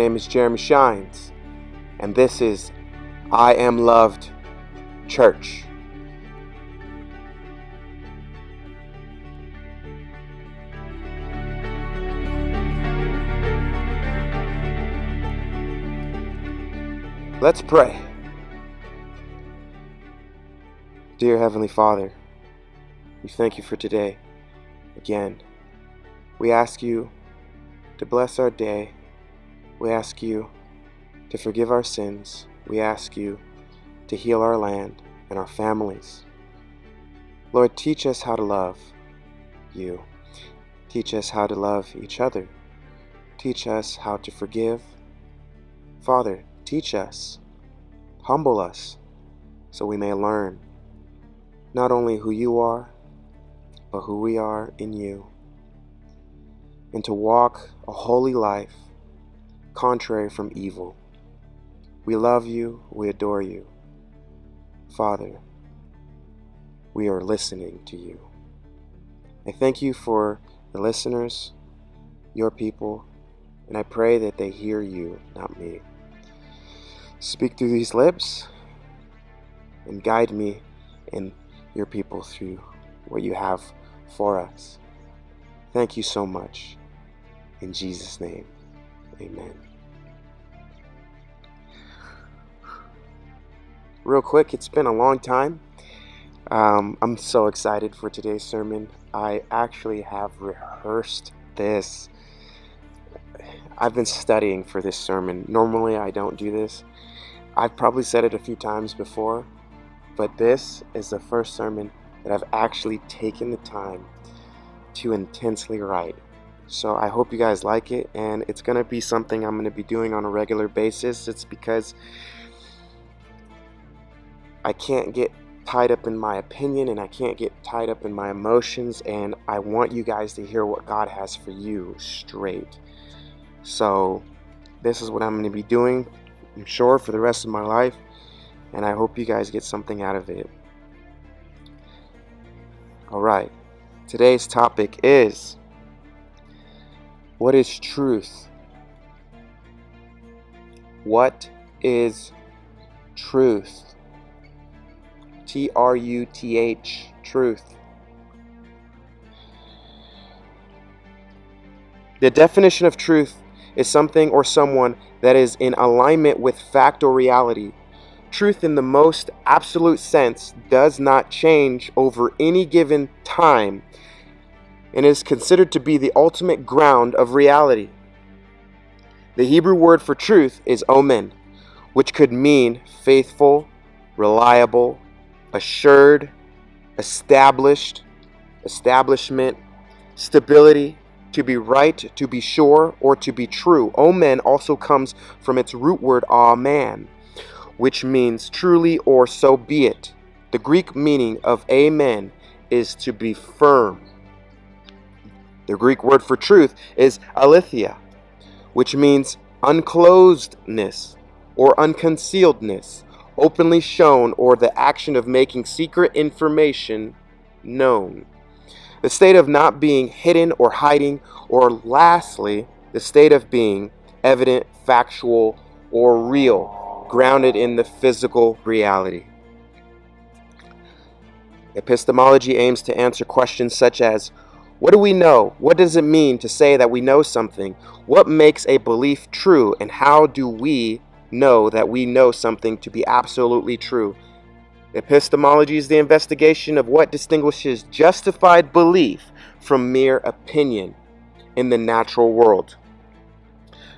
Name is Jeromie Shines, and this is I Am Loved Church. Let's pray. Dear Heavenly Father, we thank you for today. Again, we ask you to bless our day. We ask you to forgive our sins. We ask you to heal our land and our families. Lord, teach us how to love you. Teach us how to love each other. Teach us how to forgive. Father, teach us, humble us, so we may learn not only who you are, but who we are in you, and to walk a holy life contrary from evil. We love you, we adore you. Father, we are listening to you. I thank you for the listeners, your people, and I pray that they hear you, not me. Speak through these lips and guide me and your people through what you have for us. Thank you so much. In Jesus' name, amen. Real quick, it's been a long time. Um, I'm so excited for today's sermon. I actually have rehearsed this. I've been studying for this sermon. Normally, I don't do this. I've probably said it a few times before, but this is the first sermon that I've actually taken the time to intensely write. So I hope you guys like it, and it's going to be something I'm going to be doing on a regular basis. It's because I can't get tied up in my opinion and I can't get tied up in my emotions, and I want you guys to hear what God has for you straight. So, this is what I'm going to be doing, I'm sure, for the rest of my life, and I hope you guys get something out of it. Alright, today's topic is What is truth? What is truth? T R U T H, truth. The definition of truth is something or someone that is in alignment with fact or reality. Truth, in the most absolute sense, does not change over any given time and is considered to be the ultimate ground of reality. The Hebrew word for truth is omen, which could mean faithful, reliable, assured, established, establishment, stability, to be right, to be sure, or to be true. Omen also comes from its root word amen, which means truly or so be it. The Greek meaning of amen is to be firm. The Greek word for truth is aletheia, which means unclosedness or unconcealedness openly shown, or the action of making secret information known. The state of not being hidden or hiding, or lastly, the state of being evident, factual, or real, grounded in the physical reality. Epistemology aims to answer questions such as What do we know? What does it mean to say that we know something? What makes a belief true? And how do we know that we know something to be absolutely true. Epistemology is the investigation of what distinguishes justified belief from mere opinion in the natural world.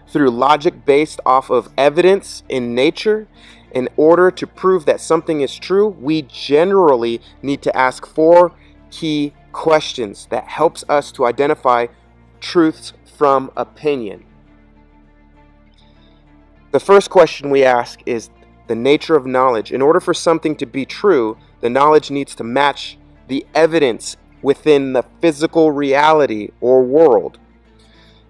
Through logic based off of evidence in nature, in order to prove that something is true, we generally need to ask four key questions that helps us to identify truths from opinion. The first question we ask is the nature of knowledge. In order for something to be true, the knowledge needs to match the evidence within the physical reality or world.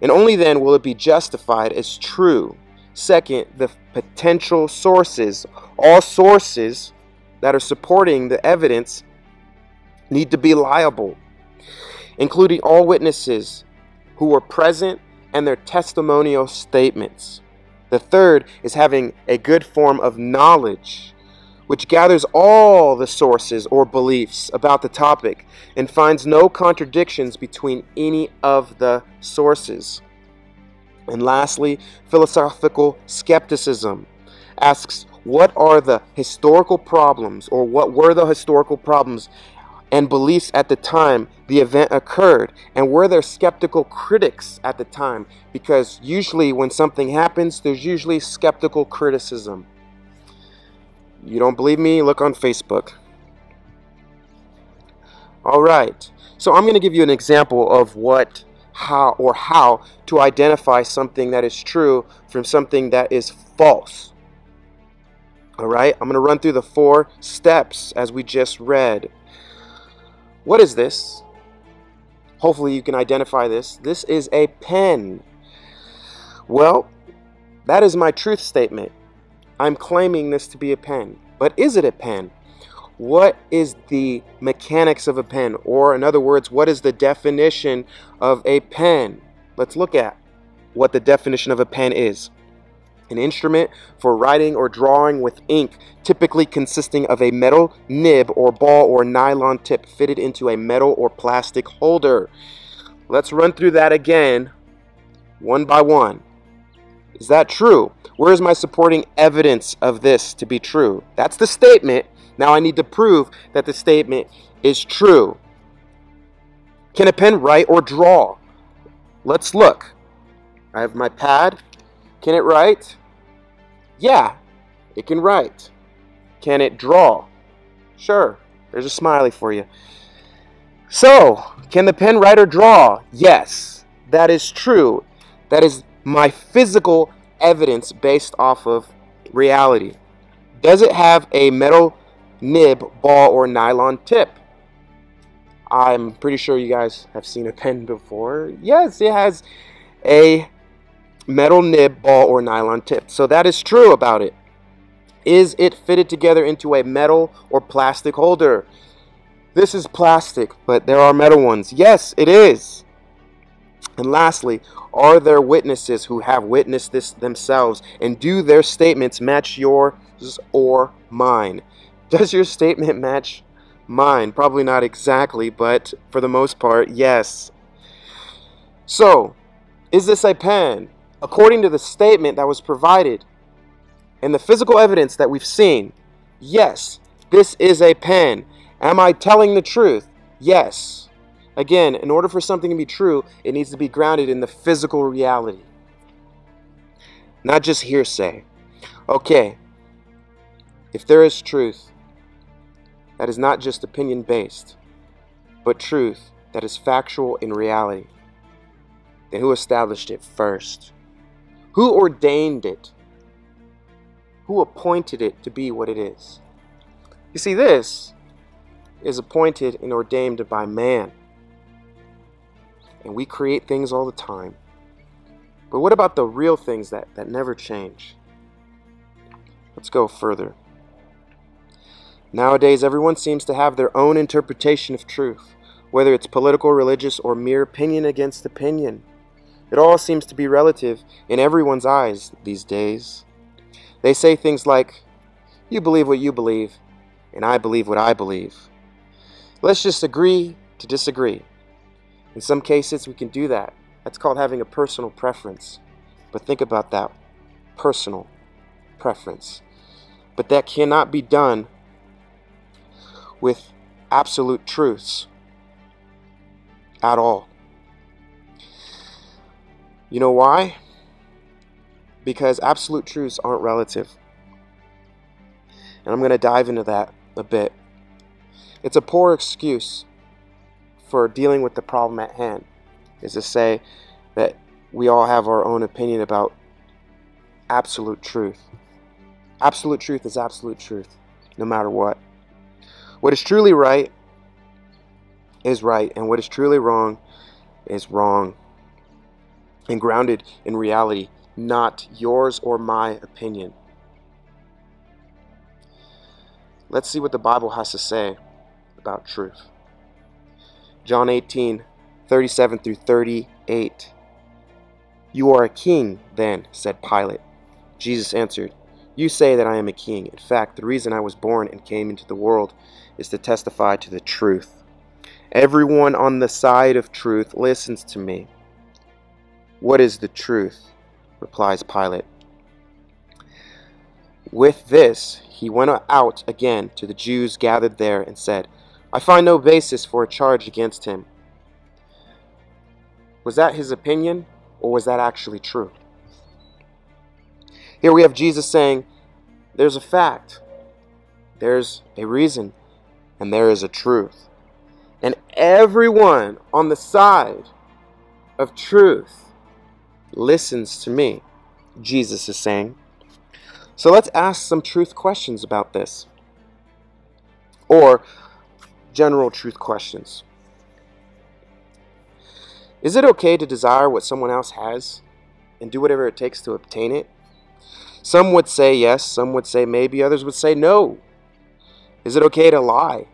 And only then will it be justified as true. Second, the potential sources. All sources that are supporting the evidence need to be liable, including all witnesses who were present and their testimonial statements. The third is having a good form of knowledge, which gathers all the sources or beliefs about the topic and finds no contradictions between any of the sources. And lastly, philosophical skepticism asks what are the historical problems or what were the historical problems and beliefs at the time the event occurred and were there skeptical critics at the time? Because usually when something happens there's usually skeptical criticism. You don't believe me? Look on facebook. All right. So i'm going to give you an example of what how or how to identify something that is true from something that is false. All right? I'm going to run through the four steps as we just read what is this? Hopefully you can identify this. This is a pen. Well, that is my truth statement. I'm claiming this to be a pen. But is it a pen? What is the mechanics of a pen? Or, in other words, what is the definition of a pen? Let's look at what the definition of a pen is an instrument for writing or drawing with ink, typically consisting of a metal nib or ball or nylon tip fitted into a metal or plastic holder. Let's run through that again, one by one. Is that true? Where is my supporting evidence of this to be true? That's the statement. Now I need to prove that the statement is true. Can a pen write or draw? Let's look. I have my pad. Can it write? Yeah, it can write. Can it draw? Sure, there's a smiley for you. So, can the pen write or draw? Yes, that is true. That is my physical evidence based off of reality. Does it have a metal nib, ball, or nylon tip? I'm pretty sure you guys have seen a pen before. Yes, it has a metal nib, ball, or nylon tip. So that is true about it. Is it fitted together into a metal or plastic holder? This is plastic, but there are metal ones. Yes, it is. And lastly, are there witnesses who have witnessed this themselves? And do their statements match yours or mine? Does your statement match mine? Probably not exactly, but for the most part, yes. So, is this a pen? According to the statement that was provided and the physical evidence that we've seen, yes, this is a pen. Am I telling the truth? Yes. Again, in order for something to be true, it needs to be grounded in the physical reality, not just hearsay. Okay, if there is truth that is not just opinion based, but truth that is factual in reality, then who established it first? Who ordained it? Who appointed it to be what it is? You see, this is appointed and ordained by man. And we create things all the time. But what about the real things that, that never change? Let's go further. Nowadays, everyone seems to have their own interpretation of truth, whether it's political, religious, or mere opinion against opinion. It all seems to be relative in everyone's eyes these days. They say things like, You believe what you believe, and I believe what I believe. Let's just agree to disagree. In some cases, we can do that. That's called having a personal preference. But think about that personal preference. But that cannot be done with absolute truths at all. You know why? Because absolute truths aren't relative. And I'm going to dive into that a bit. It's a poor excuse for dealing with the problem at hand, is to say that we all have our own opinion about absolute truth. Absolute truth is absolute truth, no matter what. What is truly right is right, and what is truly wrong is wrong and grounded in reality, not yours or my opinion. Let's see what the Bible has to say about truth. John 18, 37 through 38. You are a king, then, said Pilate. Jesus answered, You say that I am a king. In fact, the reason I was born and came into the world is to testify to the truth. Everyone on the side of truth listens to me. What is the truth? replies Pilate. With this, he went out again to the Jews gathered there and said, I find no basis for a charge against him. Was that his opinion, or was that actually true? Here we have Jesus saying, There's a fact, there's a reason, and there is a truth. And everyone on the side of truth listens to me, Jesus is saying. So let's ask some truth questions about this. Or general truth questions. Is it okay to desire what someone else has and do whatever it takes to obtain it? Some would say yes, some would say maybe, others would say no. Is it okay to lie?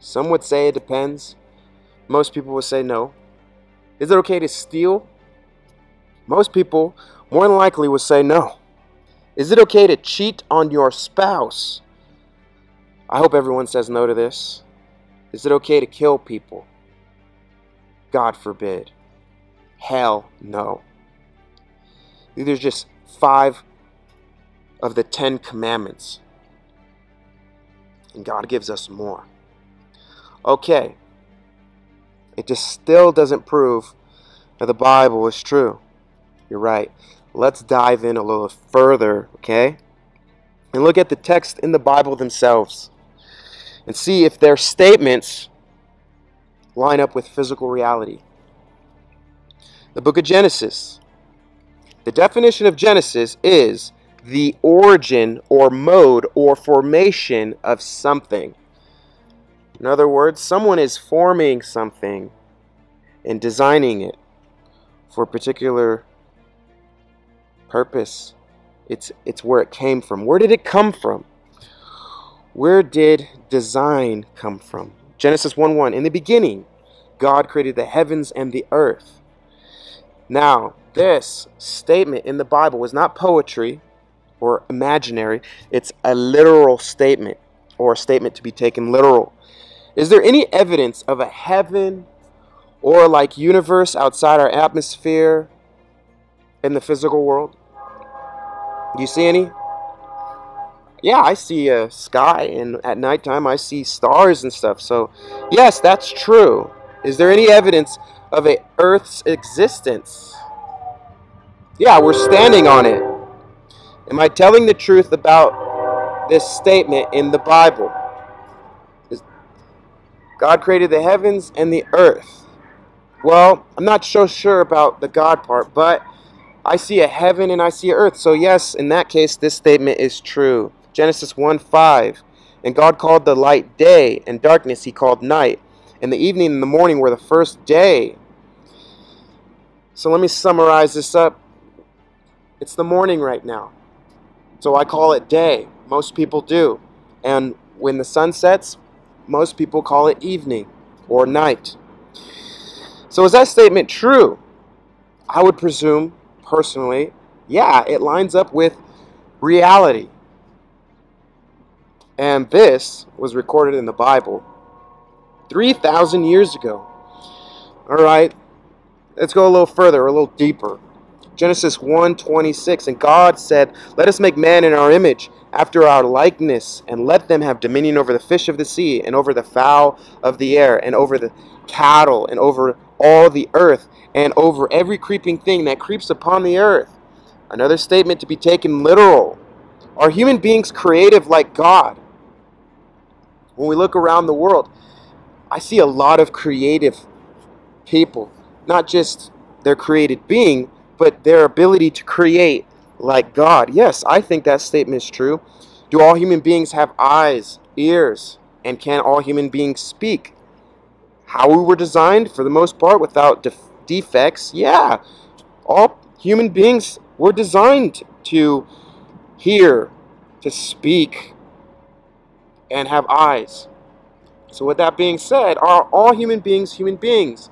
Some would say it depends. Most people would say no. Is it okay to steal? Most people, more than likely, would say no. Is it okay to cheat on your spouse? I hope everyone says no to this. Is it okay to kill people? God forbid. Hell no. These are just five of the Ten Commandments. And God gives us more. Okay. It just still doesn't prove that the Bible is true. You're right. Let's dive in a little further, okay? And look at the text in the Bible themselves and see if their statements line up with physical reality. The book of Genesis. The definition of Genesis is the origin or mode or formation of something. In other words, someone is forming something and designing it for a particular purpose. It's, it's where it came from. Where did it come from? Where did design come from? Genesis 1 1. In the beginning, God created the heavens and the earth. Now, this statement in the Bible was not poetry, or imaginary. It's a literal statement or a statement to be taken literal. Is there any evidence of a heaven or like universe outside our atmosphere in the physical world? You see any? Yeah, I see a sky, and at nighttime I see stars and stuff. So, yes, that's true. Is there any evidence of a Earth's existence? Yeah, we're standing on it. Am I telling the truth about this statement in the Bible? God created the heavens and the earth. Well, I'm not so sure about the God part, but I see a heaven and I see earth. So yes, in that case, this statement is true. Genesis 1 5. And God called the light day, and darkness he called night. And the evening and the morning were the first day. So let me summarize this up. It's the morning right now. So I call it day. Most people do. And when the sun sets, most people call it evening or night. So is that statement true? I would presume, personally, yeah, it lines up with reality. And this was recorded in the Bible 3,000 years ago. All right, let's go a little further, a little deeper. Genesis 1:26 and God said, "Let us make man in our image, after our likeness, and let them have dominion over the fish of the sea, and over the fowl of the air, and over the cattle, and over all the earth, and over every creeping thing that creeps upon the earth." Another statement to be taken literal. Are human beings creative like God? When we look around the world, I see a lot of creative people, not just their created being, but their ability to create like God. Yes, I think that statement is true. Do all human beings have eyes, ears, and can all human beings speak? How we were designed, for the most part, without def- defects, yeah. All human beings were designed to hear, to speak, and have eyes. So, with that being said, are all human beings human beings?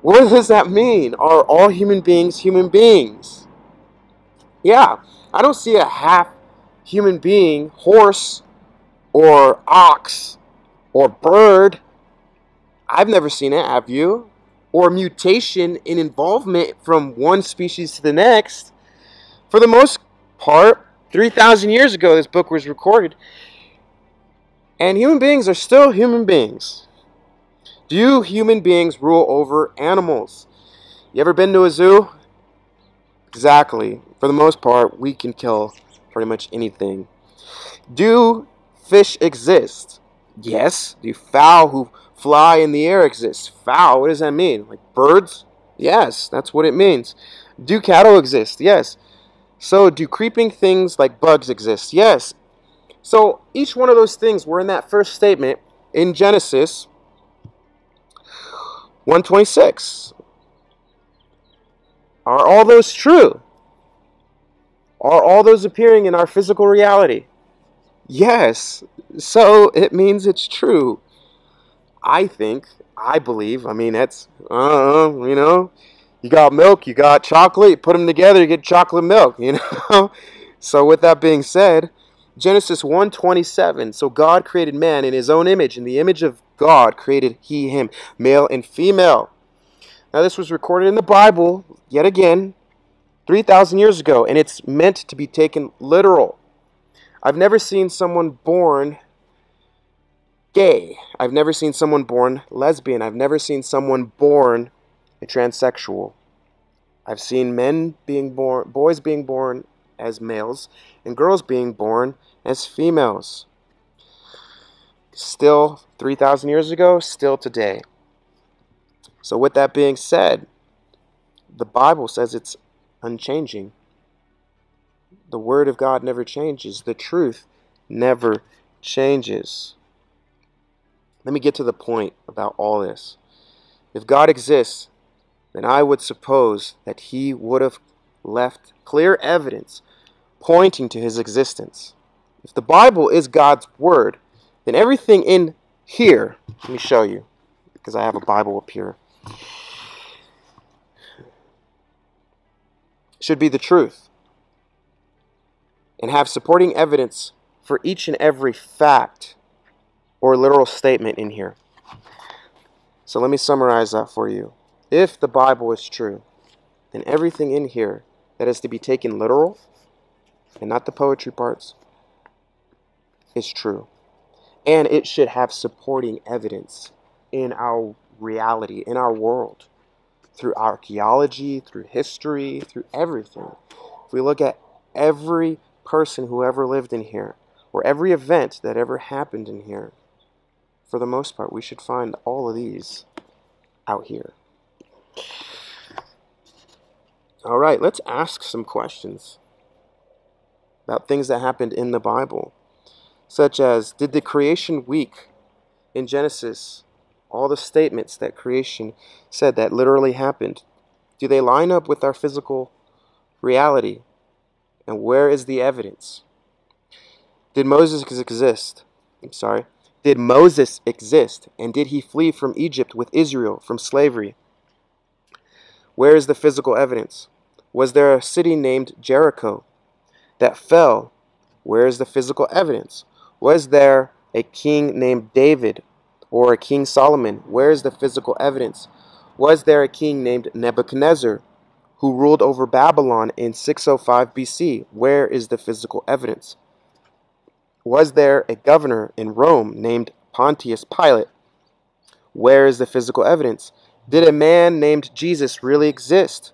What does that mean? Are all human beings human beings? Yeah, I don't see a half human being, horse, or ox, or bird. I've never seen it, have you? Or mutation in involvement from one species to the next. For the most part, 3,000 years ago, this book was recorded. And human beings are still human beings. Do human beings rule over animals? You ever been to a zoo? Exactly. For the most part, we can kill pretty much anything. Do fish exist? Yes. Do fowl who fly in the air exist? Fowl, what does that mean? Like birds? Yes, that's what it means. Do cattle exist? Yes. So, do creeping things like bugs exist? Yes. So, each one of those things were in that first statement in Genesis 126. Are all those true? Are all those appearing in our physical reality? Yes. So it means it's true. I think, I believe, I mean, that's, uh, you know, you got milk, you got chocolate, you put them together, you get chocolate milk, you know? so with that being said, Genesis 1:27. So God created man in his own image, in the image of God created he him, male and female. Now this was recorded in the Bible yet again 3000 years ago and it's meant to be taken literal. I've never seen someone born gay. I've never seen someone born lesbian. I've never seen someone born a transsexual. I've seen men being born, boys being born as males, and girls being born as females. Still 3,000 years ago, still today. So, with that being said, the Bible says it's unchanging. The Word of God never changes, the truth never changes. Let me get to the point about all this. If God exists, then I would suppose that He would have left clear evidence pointing to His existence. If the Bible is God's Word, then everything in here, let me show you, because I have a Bible up here, should be the truth and have supporting evidence for each and every fact or literal statement in here. So let me summarize that for you. If the Bible is true, then everything in here that is to be taken literal, and not the poetry parts, is true. And it should have supporting evidence in our reality, in our world, through archaeology, through history, through everything. If we look at every person who ever lived in here, or every event that ever happened in here, for the most part, we should find all of these out here. All right, let's ask some questions about things that happened in the Bible such as Did the creation week in Genesis, all the statements that creation said that literally happened, do they line up with our physical reality? And where is the evidence? Did Moses exist? I'm sorry. Did Moses exist? And did he flee from Egypt with Israel from slavery? Where is the physical evidence? Was there a city named Jericho that fell? Where is the physical evidence? Was there a king named David or a king Solomon? Where is the physical evidence? Was there a king named Nebuchadnezzar who ruled over Babylon in 605 BC? Where is the physical evidence? Was there a governor in Rome named Pontius Pilate? Where is the physical evidence? Did a man named Jesus really exist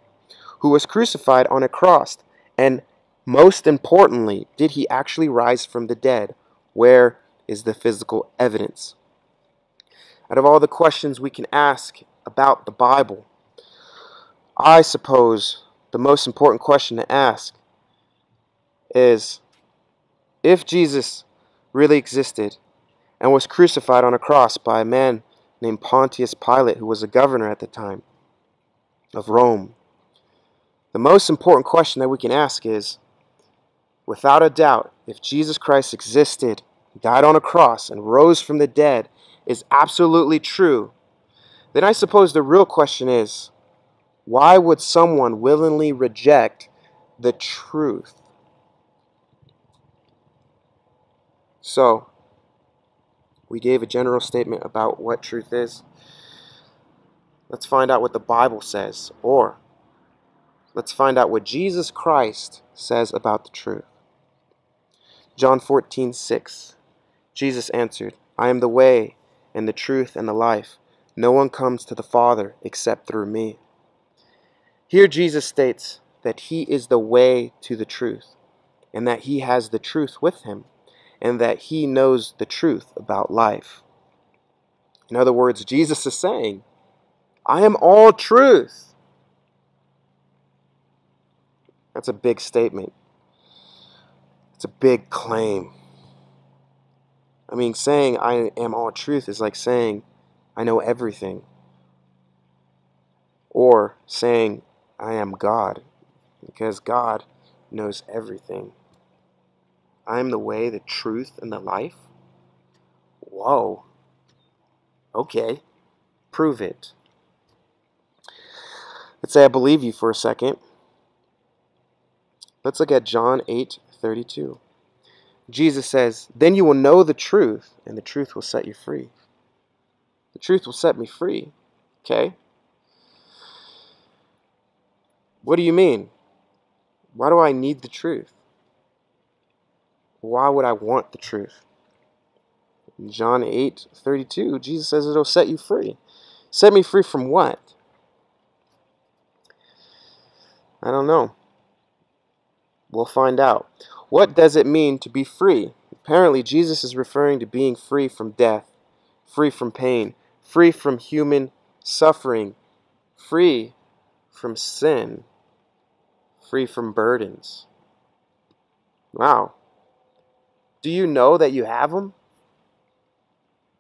who was crucified on a cross? And most importantly, did he actually rise from the dead? Where is the physical evidence? Out of all the questions we can ask about the Bible, I suppose the most important question to ask is if Jesus really existed and was crucified on a cross by a man named Pontius Pilate, who was a governor at the time of Rome, the most important question that we can ask is Without a doubt, if Jesus Christ existed, died on a cross, and rose from the dead is absolutely true, then I suppose the real question is why would someone willingly reject the truth? So, we gave a general statement about what truth is. Let's find out what the Bible says, or let's find out what Jesus Christ says about the truth. John 14, 6. Jesus answered, I am the way, and the truth, and the life. No one comes to the Father except through me. Here Jesus states that he is the way to the truth, and that he has the truth with him, and that he knows the truth about life. In other words, Jesus is saying, I am all truth. That's a big statement. It's a big claim. I mean, saying I am all truth is like saying I know everything. Or saying I am God, because God knows everything. I am the way, the truth, and the life? Whoa. Okay. Prove it. Let's say I believe you for a second. Let's look at John 8 32. Jesus says, Then you will know the truth, and the truth will set you free. The truth will set me free. Okay? What do you mean? Why do I need the truth? Why would I want the truth? John 8 32, Jesus says it'll set you free. Set me free from what? I don't know. We'll find out. What does it mean to be free? Apparently, Jesus is referring to being free from death, free from pain, free from human suffering, free from sin, free from burdens. Wow. Do you know that you have them?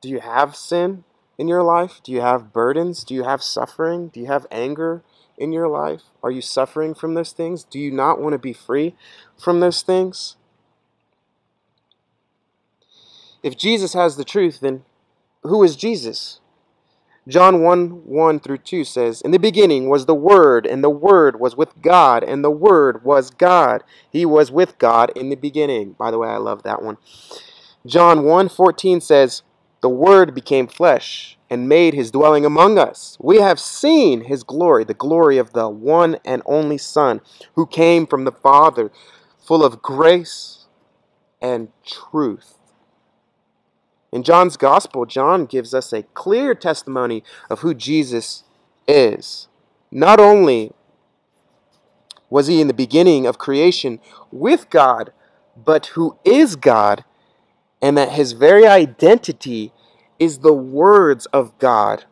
Do you have sin in your life? Do you have burdens? Do you have suffering? Do you have anger in your life? Are you suffering from those things? Do you not want to be free from those things? If Jesus has the truth, then who is Jesus? John 1 1 through 2 says, In the beginning was the Word, and the Word was with God, and the Word was God. He was with God in the beginning. By the way, I love that one. John 1 14 says, The Word became flesh and made his dwelling among us. We have seen his glory, the glory of the one and only Son, who came from the Father, full of grace and truth. In John's Gospel, John gives us a clear testimony of who Jesus is. Not only was he in the beginning of creation with God, but who is God, and that his very identity is the words of God,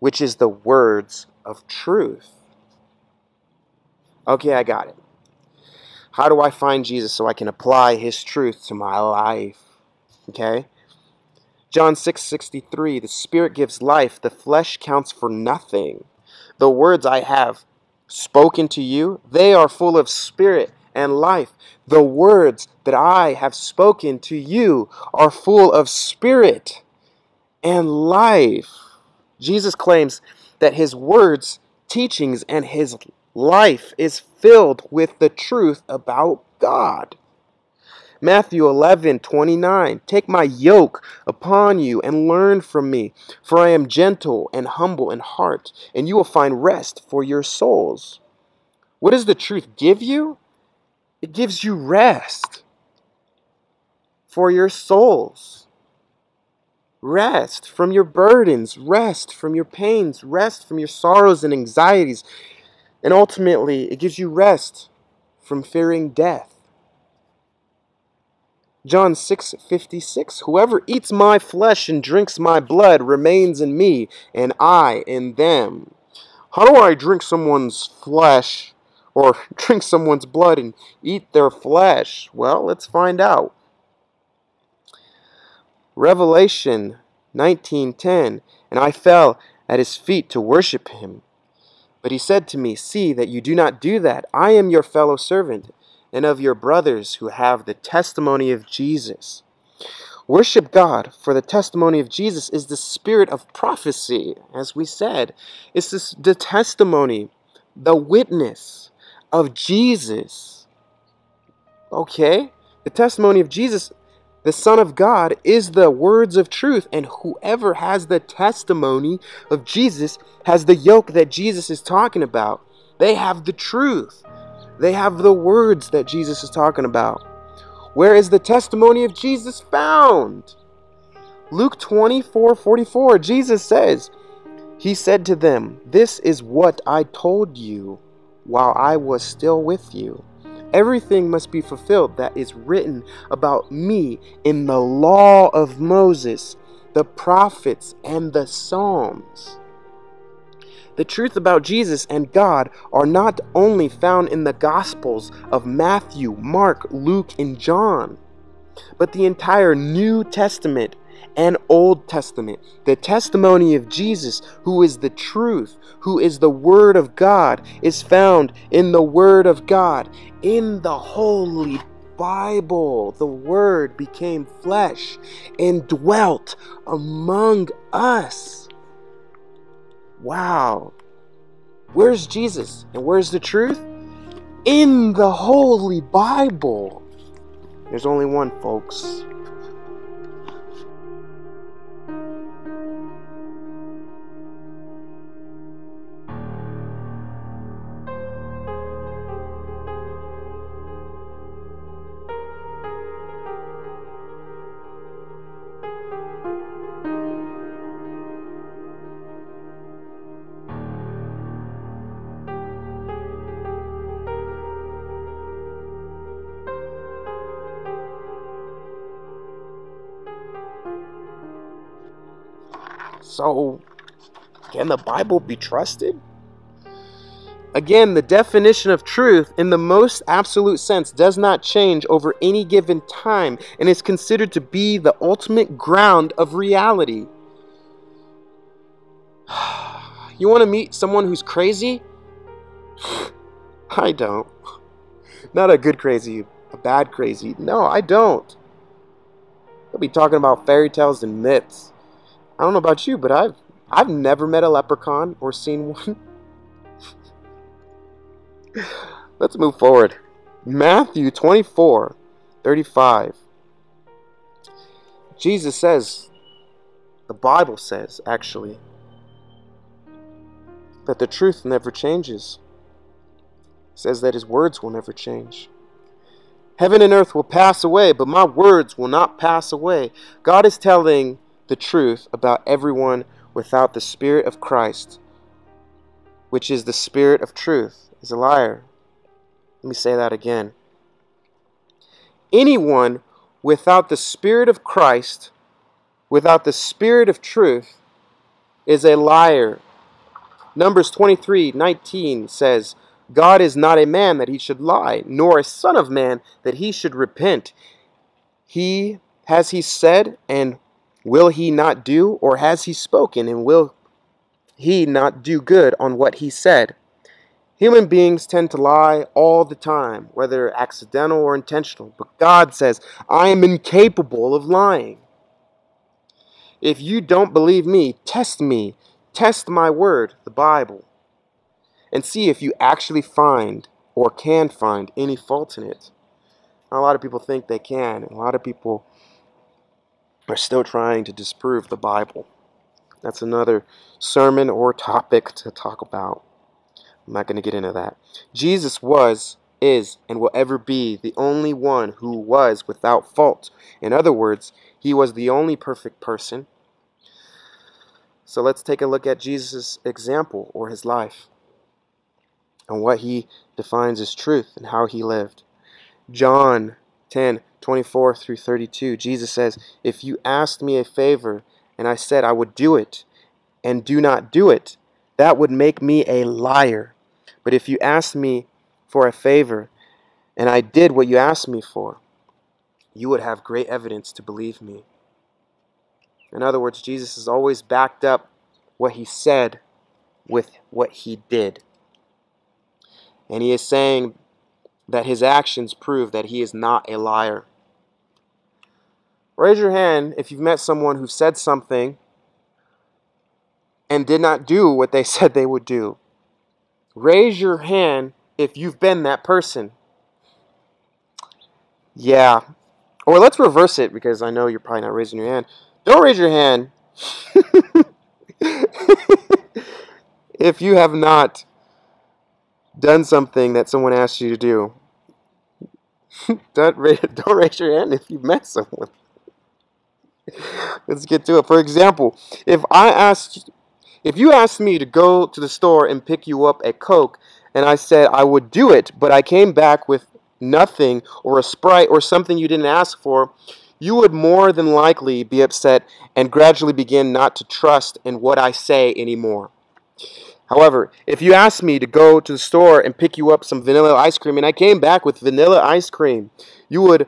which is the words of truth. Okay, I got it. How do I find Jesus so I can apply his truth to my life? Okay? John 6:63 The spirit gives life, the flesh counts for nothing. The words I have spoken to you, they are full of spirit and life. The words that I have spoken to you are full of spirit and life. Jesus claims that his words, teachings, and his life is filled with the truth about God. Matthew 11, 29. Take my yoke upon you and learn from me, for I am gentle and humble in heart, and you will find rest for your souls. What does the truth give you? It gives you rest for your souls. Rest from your burdens, rest from your pains, rest from your sorrows and anxieties. And ultimately, it gives you rest from fearing death. John 6:56 Whoever eats my flesh and drinks my blood remains in me and I in them. How do I drink someone's flesh or drink someone's blood and eat their flesh? Well, let's find out. Revelation 19:10 And I fell at his feet to worship him. But he said to me, See that you do not do that. I am your fellow servant and of your brothers who have the testimony of Jesus. Worship God, for the testimony of Jesus is the spirit of prophecy, as we said. It's this, the testimony, the witness of Jesus. Okay? The testimony of Jesus, the Son of God, is the words of truth, and whoever has the testimony of Jesus has the yoke that Jesus is talking about. They have the truth, they have the words that Jesus is talking about. Where is the testimony of Jesus found? Luke 24 44, Jesus says, He said to them, This is what I told you while I was still with you. Everything must be fulfilled that is written about me in the law of Moses, the prophets, and the Psalms. The truth about Jesus and God are not only found in the Gospels of Matthew, Mark, Luke, and John, but the entire New Testament and Old Testament. The testimony of Jesus, who is the truth, who is the Word of God, is found in the Word of God, in the Holy Bible. The Word became flesh and dwelt among us. Wow. Where's Jesus? And where's the truth? In the Holy Bible. There's only one, folks. So, can the Bible be trusted? Again, the definition of truth in the most absolute sense does not change over any given time and is considered to be the ultimate ground of reality. You want to meet someone who's crazy? I don't. Not a good crazy, a bad crazy. No, I don't. They'll be talking about fairy tales and myths. I don't know about you, but I've I've never met a leprechaun or seen one. Let's move forward. Matthew 24, 35. Jesus says, the Bible says, actually, that the truth never changes. It says that his words will never change. Heaven and earth will pass away, but my words will not pass away. God is telling the truth about everyone without the Spirit of Christ, which is the Spirit of truth, is a liar. Let me say that again. Anyone without the Spirit of Christ, without the Spirit of truth, is a liar. Numbers 23 19 says, God is not a man that he should lie, nor a son of man that he should repent. He has he said, and Will he not do, or has he spoken, and will he not do good on what he said? Human beings tend to lie all the time, whether accidental or intentional, but God says, I am incapable of lying. If you don't believe me, test me. Test my word, the Bible, and see if you actually find or can find any fault in it. a lot of people think they can, and a lot of people are still trying to disprove the Bible. That's another sermon or topic to talk about. I'm not going to get into that. Jesus was, is, and will ever be the only one who was without fault. In other words, he was the only perfect person. So let's take a look at Jesus' example or his life and what he defines as truth and how he lived. John 10 24 through 32, Jesus says, If you asked me a favor and I said I would do it and do not do it, that would make me a liar. But if you asked me for a favor and I did what you asked me for, you would have great evidence to believe me. In other words, Jesus has always backed up what he said with what he did. And he is saying that his actions prove that he is not a liar. Raise your hand if you've met someone who said something and did not do what they said they would do. Raise your hand if you've been that person. Yeah. Or let's reverse it because I know you're probably not raising your hand. Don't raise your hand if you have not done something that someone asked you to do. don't, raise, don't raise your hand if you've met someone. Let's get to it. For example, if I asked, if you asked me to go to the store and pick you up a Coke, and I said I would do it, but I came back with nothing or a Sprite or something you didn't ask for, you would more than likely be upset and gradually begin not to trust in what I say anymore. However, if you asked me to go to the store and pick you up some vanilla ice cream and I came back with vanilla ice cream, you would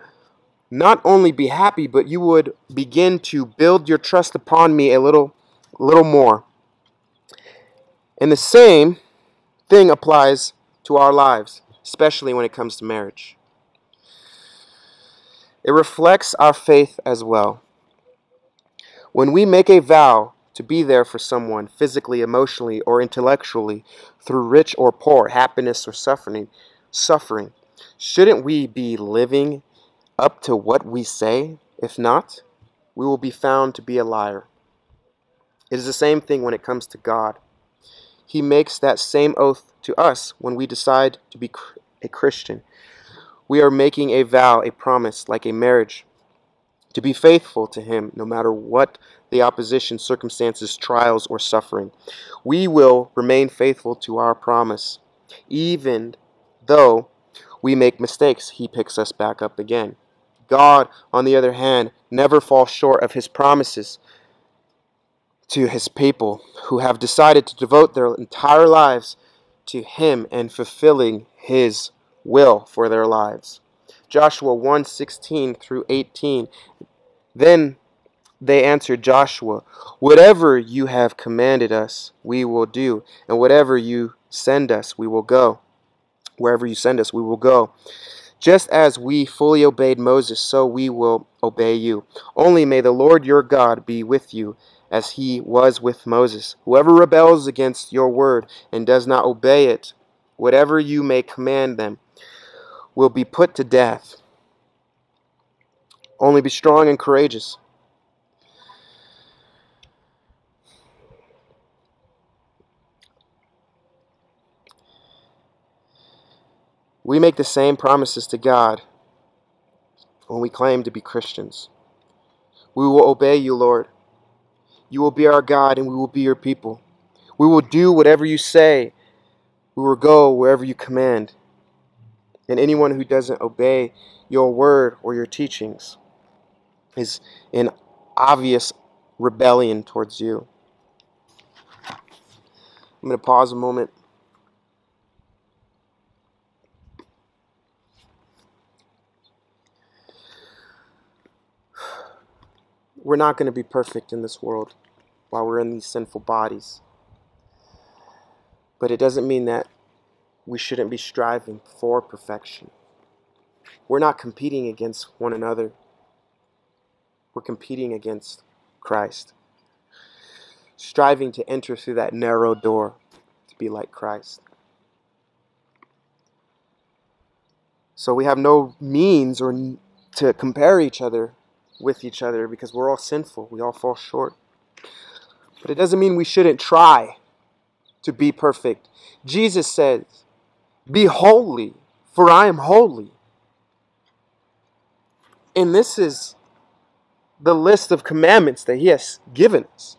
not only be happy, but you would begin to build your trust upon me a little, little more. And the same thing applies to our lives, especially when it comes to marriage. It reflects our faith as well. When we make a vow to be there for someone physically, emotionally, or intellectually through rich or poor, happiness or suffering, suffering, shouldn't we be living up to what we say? If not, we will be found to be a liar. It is the same thing when it comes to God. He makes that same oath to us when we decide to be a Christian. We are making a vow, a promise, like a marriage, to be faithful to Him no matter what the opposition, circumstances, trials, or suffering. We will remain faithful to our promise. Even though we make mistakes, He picks us back up again. God, on the other hand, never falls short of his promises to his people who have decided to devote their entire lives to him and fulfilling his will for their lives. Joshua 1:16 through 18. Then they answered Joshua, Whatever you have commanded us, we will do, and whatever you send us, we will go. Wherever you send us, we will go. Just as we fully obeyed Moses, so we will obey you. Only may the Lord your God be with you as he was with Moses. Whoever rebels against your word and does not obey it, whatever you may command them, will be put to death. Only be strong and courageous. We make the same promises to God when we claim to be Christians. We will obey you, Lord. You will be our God and we will be your people. We will do whatever you say. We will go wherever you command. And anyone who doesn't obey your word or your teachings is in obvious rebellion towards you. I'm going to pause a moment. We're not going to be perfect in this world while we're in these sinful bodies. But it doesn't mean that we shouldn't be striving for perfection. We're not competing against one another, we're competing against Christ. Striving to enter through that narrow door to be like Christ. So we have no means or to compare each other with each other because we're all sinful. We all fall short. But it doesn't mean we shouldn't try to be perfect. Jesus says, Be holy, for I am holy. And this is the list of commandments that He has given us.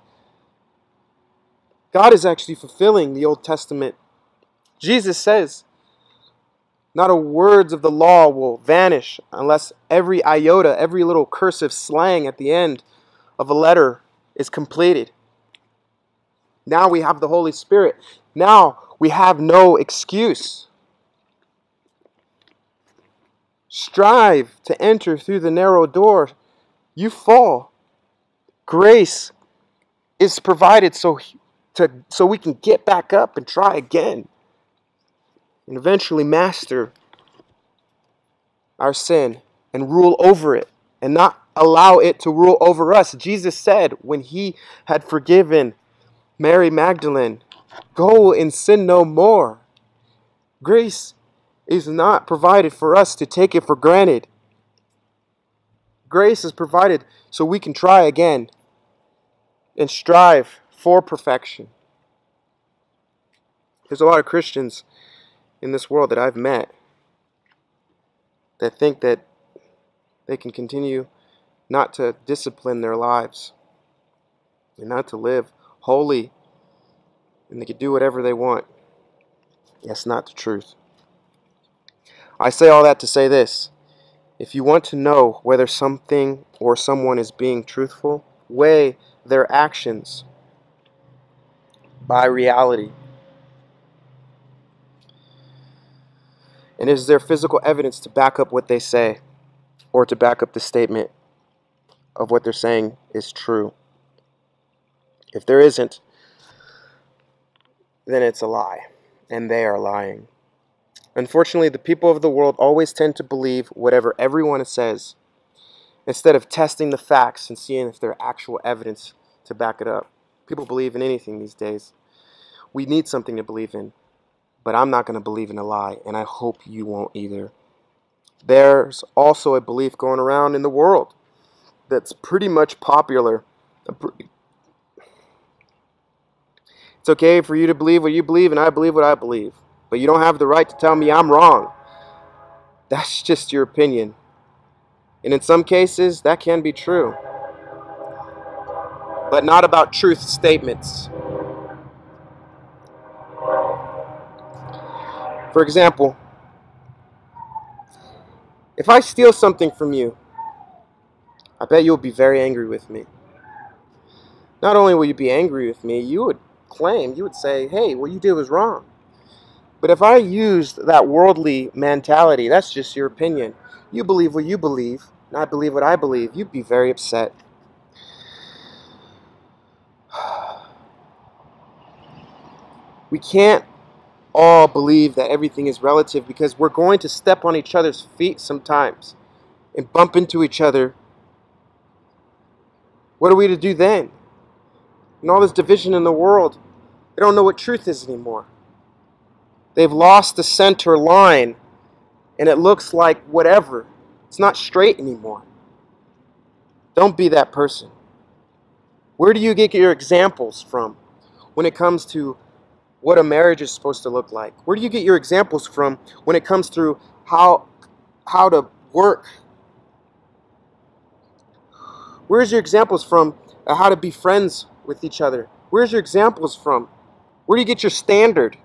God is actually fulfilling the Old Testament. Jesus says, not a words of the law will vanish unless every iota, every little cursive slang at the end of a letter is completed. Now we have the Holy Spirit. Now we have no excuse. Strive to enter through the narrow door. You fall. Grace is provided so, to, so we can get back up and try again and eventually master our sin and rule over it and not allow it to rule over us. Jesus said when he had forgiven Mary Magdalene, Go and sin no more. Grace is not provided for us to take it for granted. Grace is provided so we can try again and strive for perfection. There's a lot of Christians in this world that I've met that think that they can continue not to discipline their lives and not to live holy and they can do whatever they want. That's not the truth. I say all that to say this. If you want to know whether something or someone is being truthful, weigh their actions by reality. And is there physical evidence to back up what they say or to back up the statement of what they're saying is true? If there isn't, then it's a lie, and they are lying. Unfortunately, the people of the world always tend to believe whatever everyone says instead of testing the facts and seeing if there's actual evidence to back it up. People believe in anything these days. We need something to believe in, but I'm not going to believe in a lie, and I hope you won't either. There's also a belief going around in the world that's pretty much popular, it's okay for you to believe what you believe, and I believe what I believe. But you don't have the right to tell me I'm wrong. That's just your opinion. And in some cases, that can be true. But not about truth statements. For example, if I steal something from you, I bet you'll be very angry with me. Not only will you be angry with me, you would claim, you would say, hey, what you did was wrong. But if I used that worldly mentality, that's just your opinion. You believe what you believe, and I believe what I believe, you'd be very upset. We can't all believe that everything is relative because we're going to step on each other's feet sometimes and bump into each other. What are we to do then? and all this division in the world, they don't know what truth is anymore. They've lost the center line, and it looks like whatever. It's not straight anymore. Don't be that person. Where do you get your examples from when it comes to what a marriage is supposed to look like? Where do you get your examples from when it comes through how how to work? Where's your examples from uh, how to be friends with each other? Where's your examples from? Where do you get your standard?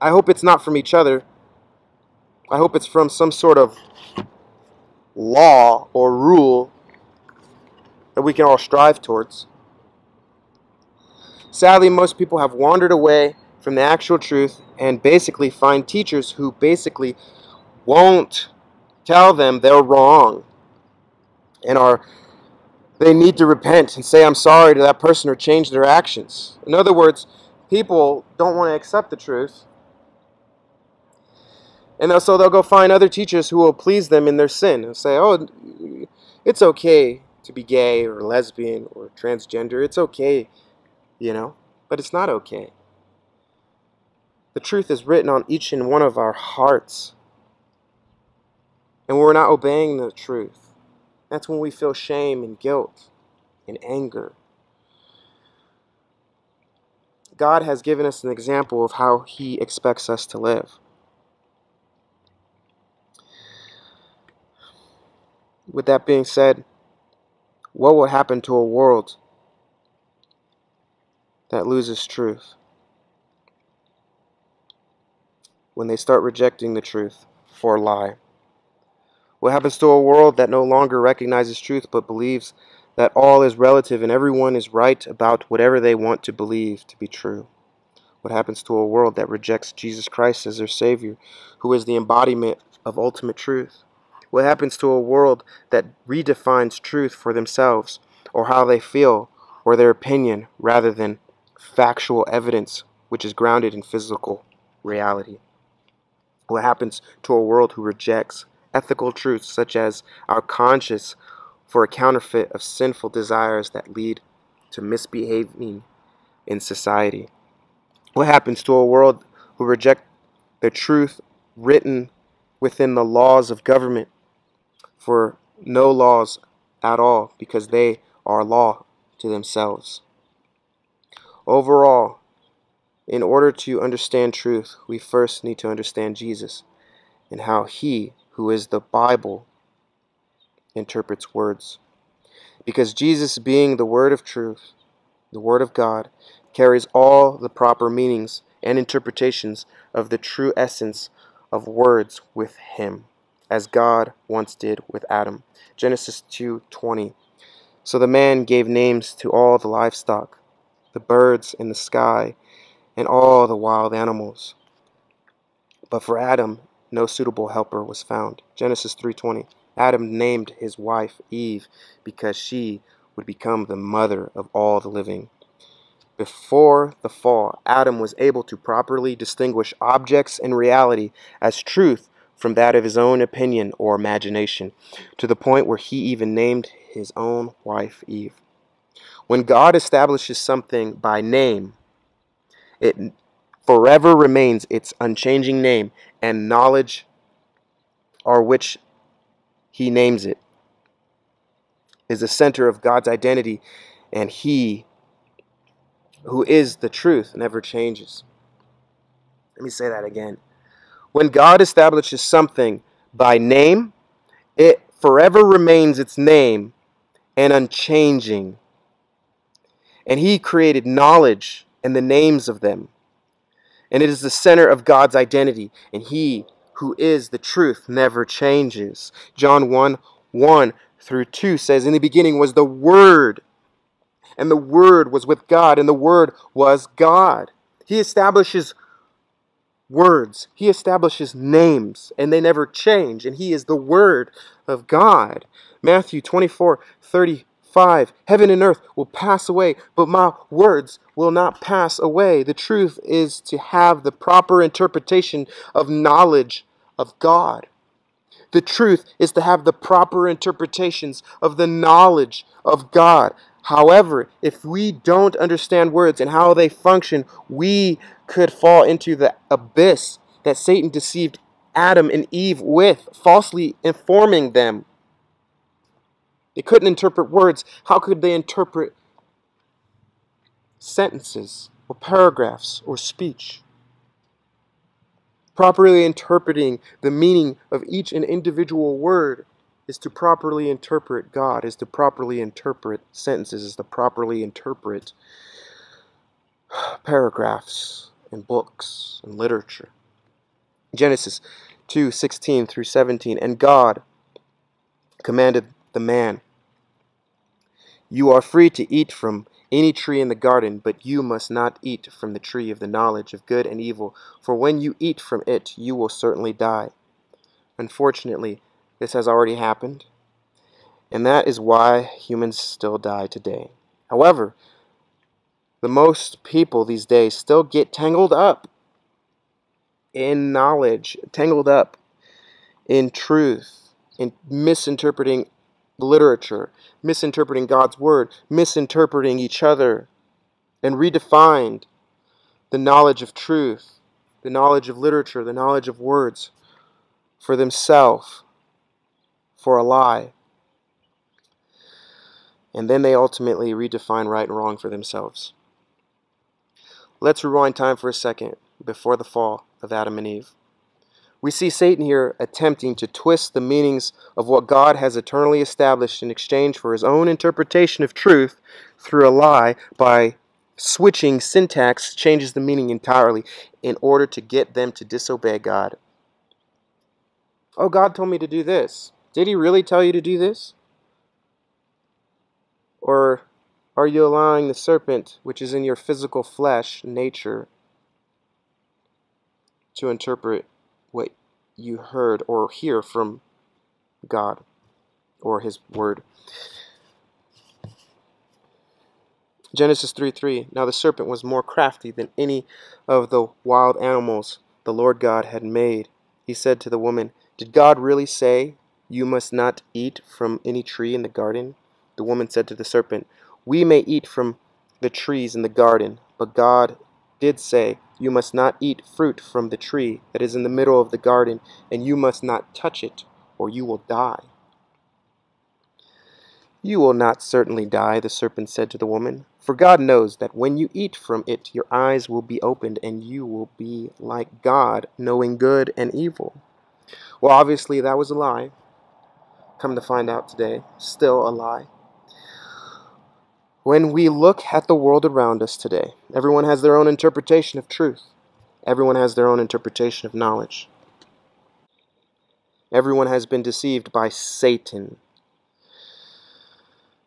I hope it's not from each other. I hope it's from some sort of law or rule that we can all strive towards. Sadly, most people have wandered away from the actual truth and basically find teachers who basically won't tell them they're wrong and are they need to repent and say, I'm sorry to that person or change their actions. In other words, people don't want to accept the truth. And so they'll go find other teachers who will please them in their sin and say, oh, it's okay to be gay or lesbian or transgender. It's okay, you know, but it's not okay. The truth is written on each and one of our hearts. And we're not obeying the truth. That's when we feel shame and guilt and anger. God has given us an example of how He expects us to live. With that being said, what will happen to a world that loses truth? When they start rejecting the truth for a lie. What happens to a world that no longer recognizes truth but believes that all is relative and everyone is right about whatever they want to believe to be true? What happens to a world that rejects Jesus Christ as their Savior, who is the embodiment of ultimate truth? What happens to a world that redefines truth for themselves, or how they feel, or their opinion, rather than factual evidence which is grounded in physical reality? What happens to a world who rejects ethical truths such as our conscience for a counterfeit of sinful desires that lead to misbehaving in society. What happens to a world who reject the truth written within the laws of government for no laws at all because they are law to themselves? Overall, in order to understand truth, we first need to understand Jesus and how he, who is the Bible, interprets words. Because Jesus, being the Word of truth, the Word of God, carries all the proper meanings and interpretations of the true essence of words with him, as God once did with Adam. Genesis 2:20. So the man gave names to all the livestock, the birds in the sky, and all the wild animals. But for Adam, no suitable helper was found. Genesis 3:20. Adam named his wife Eve because she would become the mother of all the living. Before the fall, Adam was able to properly distinguish objects and reality as truth from that of his own opinion or imagination, to the point where he even named his own wife Eve. When God establishes something by name, it forever remains its unchanging name and knowledge or which he names it is the center of God's identity and he who is the truth never changes. Let me say that again. When God establishes something by name, it forever remains its name and unchanging. And he created knowledge and the names of them. And it is the center of God's identity. And he who is the truth never changes. John 1 1 through 2 says, In the beginning was the Word, and the Word was with God, and the Word was God. He establishes words, He establishes names, and they never change, and He is the Word of God. Matthew 24 35 Heaven and earth will pass away, but my words will not pass away. The truth is to have the proper interpretation of knowledge of God. The truth is to have the proper interpretations of the knowledge of God. However, if we don't understand words and how they function, we could fall into the abyss that Satan deceived Adam and Eve with, falsely informing them. They couldn't interpret words. How could they interpret sentences or paragraphs or speech? Properly interpreting the meaning of each and individual word is to properly interpret God, is to properly interpret sentences, is to properly interpret paragraphs and books and literature. Genesis 2 16 through 17. And God commanded the man, You are free to eat from any tree in the garden, but you must not eat from the tree of the knowledge of good and evil, for when you eat from it, you will certainly die. Unfortunately, this has already happened, and that is why humans still die today. However, the most people these days still get tangled up in knowledge, tangled up in truth, in misinterpreting literature, misinterpreting God's word, misinterpreting each other, and redefined the knowledge of truth, the knowledge of literature, the knowledge of words for themselves, for a lie. And then they ultimately redefine right and wrong for themselves. Let's rewind time for a second before the fall of Adam and Eve. We see Satan here attempting to twist the meanings of what God has eternally established in exchange for his own interpretation of truth through a lie by switching syntax changes the meaning entirely in order to get them to disobey God. Oh, God told me to do this. Did he really tell you to do this? Or are you allowing the serpent, which is in your physical flesh, nature, to interpret you heard or hear from God or His Word. Genesis 3 3 Now the serpent was more crafty than any of the wild animals the Lord God had made. He said to the woman, Did God really say, You must not eat from any tree in the garden? The woman said to the serpent, We may eat from the trees in the garden, but God did say, You must not eat fruit from the tree that is in the middle of the garden, and you must not touch it, or you will die. You will not certainly die, the serpent said to the woman, for God knows that when you eat from it, your eyes will be opened, and you will be like God, knowing good and evil. Well, obviously, that was a lie. Come to find out today, still a lie. When we look at the world around us today, everyone has their own interpretation of truth. Everyone has their own interpretation of knowledge. Everyone has been deceived by Satan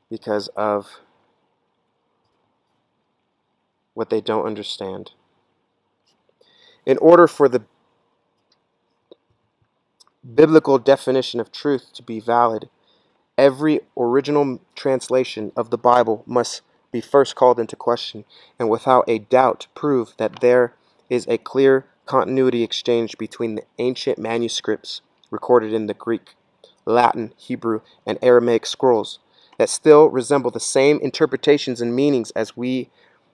because of what they don't understand. In order for the biblical definition of truth to be valid, every original translation of the Bible must be first called into question and without a doubt prove that there is a clear continuity exchange between the ancient manuscripts recorded in the Greek, Latin, Hebrew, and Aramaic scrolls that still resemble the same interpretations and meanings as we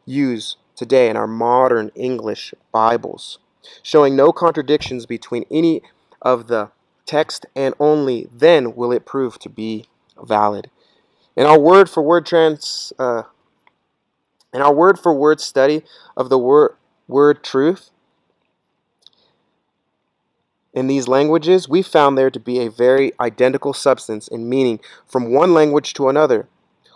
use today in our modern English Bibles, showing no contradictions between any of the text and only then will it prove to be valid. In our word for word trans, uh, in our word for word study of the word word truth, in these languages, we found there to be a very identical substance and meaning from one language to another.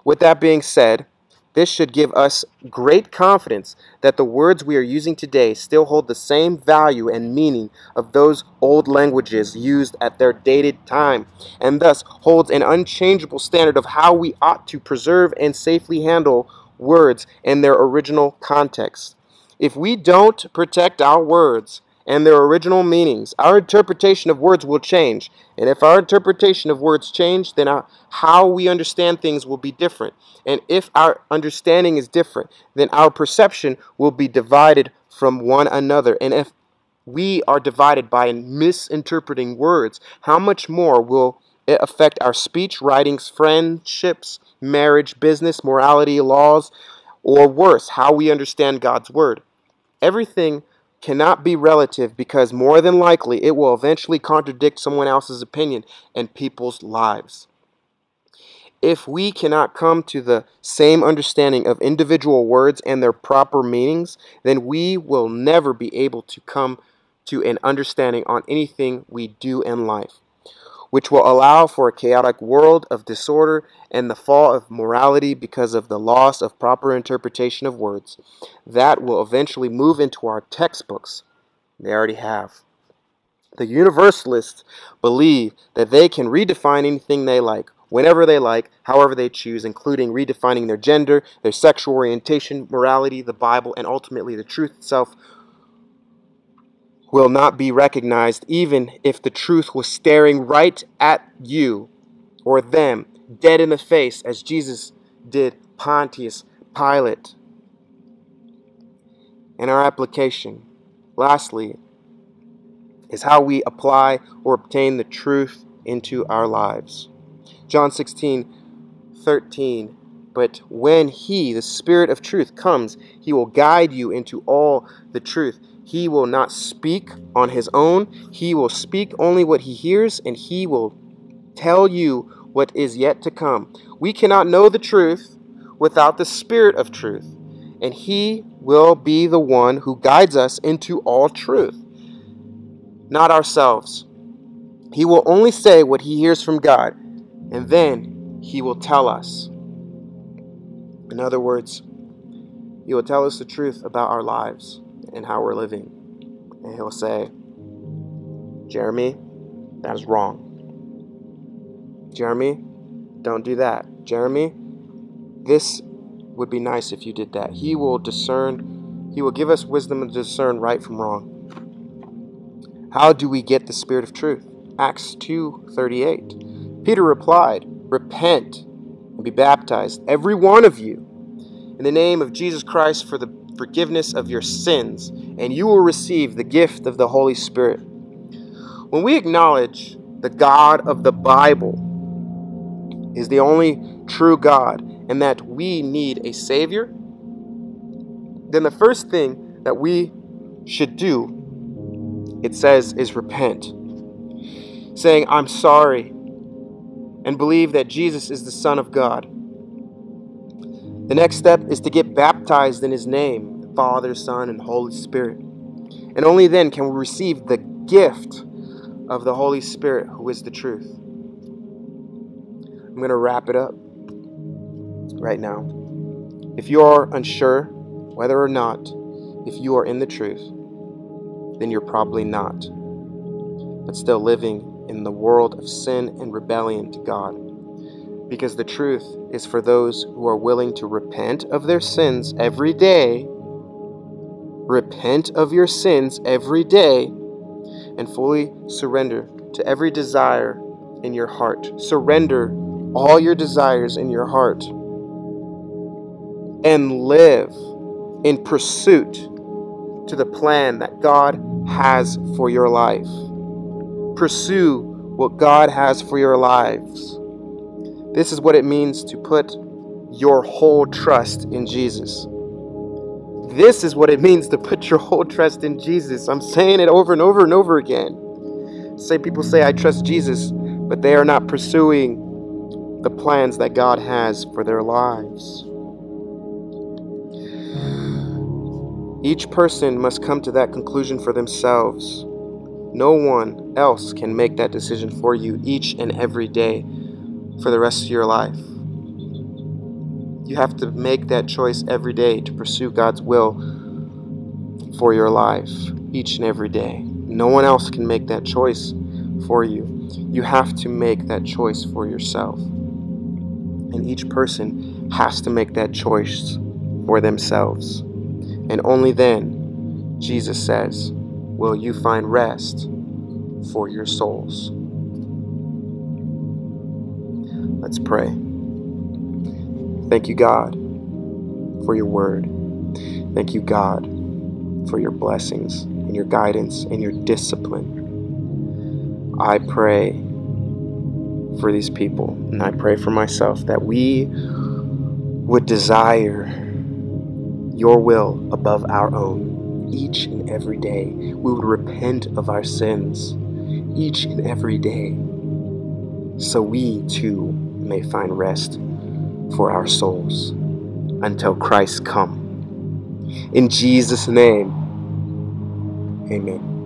With that being said, this should give us great confidence that the words we are using today still hold the same value and meaning of those old languages used at their dated time, and thus holds an unchangeable standard of how we ought to preserve and safely handle words in their original context. If we don't protect our words, and their original meanings. Our interpretation of words will change. And if our interpretation of words change, then our, how we understand things will be different. And if our understanding is different, then our perception will be divided from one another. And if we are divided by misinterpreting words, how much more will it affect our speech, writings, friendships, marriage, business, morality, laws, or worse, how we understand God's word? Everything cannot be relative because more than likely it will eventually contradict someone else's opinion and people's lives. If we cannot come to the same understanding of individual words and their proper meanings, then we will never be able to come to an understanding on anything we do in life which will allow for a chaotic world of disorder and the fall of morality because of the loss of proper interpretation of words. That will eventually move into our textbooks. They already have. The universalists believe that they can redefine anything they like, whenever they like, however they choose, including redefining their gender, their sexual orientation, morality, the Bible, and ultimately the truth itself will not be recognized even if the truth was staring right at you or them dead in the face as Jesus did Pontius Pilate. And our application, lastly, is how we apply or obtain the truth into our lives. John 16, 13. But when He, the Spirit of truth, comes, He will guide you into all the truth. He will not speak on his own. He will speak only what he hears, and he will tell you what is yet to come. We cannot know the truth without the Spirit of truth, and he will be the one who guides us into all truth, not ourselves. He will only say what he hears from God, and then he will tell us. In other words, he will tell us the truth about our lives and how we're living. And he'll say, Jeromie, that is wrong. Jeromie, don't do that. Jeromie, this would be nice if you did that. He will discern, he will give us wisdom to discern right from wrong. How do we get the spirit of truth? Acts 2:38. Peter replied, "Repent and be baptized, every one of you, in the name of Jesus Christ for the forgiveness of your sins, and you will receive the gift of the Holy Spirit. when we acknowledge the God of the Bible is the only true God and that we need a Savior, then the first thing that we should do, it says, is repent. Saying, I'm sorry, and believe that Jesus is the Son of God. The next step is to get baptized in His name, the Father, Son, and Holy Spirit. And only then can we receive the gift of the Holy Spirit, who is the truth. I'm going to wrap it up right now. If you are unsure whether or not if you are in the truth, then you're probably not, but still living in the world of sin and rebellion to God. Because the truth is for those who are willing to repent of their sins every day, repent of your sins every day, and fully surrender to every desire in your heart. Surrender all your desires in your heart and live in pursuit to the plan that God has for your life. Pursue what God has for your lives. This is what it means to put your whole trust in Jesus. This is what it means to put your whole trust in Jesus. I'm saying it over and over and over again. Say people say I trust Jesus, but they are not pursuing the plans that God has for their lives. Each person must come to that conclusion for themselves. No one else can make that decision for you each and every day for the rest of your life. You have to make that choice every day to pursue God's will for your life each and every day. No one else can make that choice for you. You have to make that choice for yourself. And each person has to make that choice for themselves. And only then, Jesus says, will you find rest for your souls. Let's pray. Thank you, God, for your word. Thank you, God, for your blessings and your guidance and your discipline. I pray for these people, and I pray for myself that we would desire your will above our own each and every day. We would repent of our sins each and every day so we too may find rest for our souls until Christ come. In Jesus' name, amen.